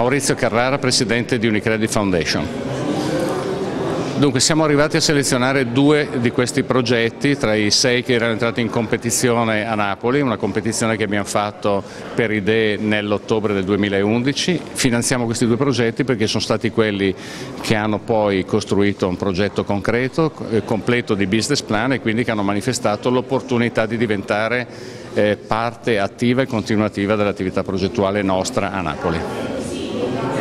Maurizio Carrara, Presidente di Unicredit Foundation. Dunque siamo arrivati a selezionare due di questi progetti tra i sei che erano entrati in competizione a Napoli, una competizione che abbiamo fatto per idee nell'ottobre del 2011. Finanziamo questi due progetti perché sono stati quelli che hanno poi costruito un progetto concreto, eh, completo di business plan e quindi che hanno manifestato l'opportunità di diventare eh, parte attiva e continuativa dell'attività progettuale nostra a Napoli. Yeah.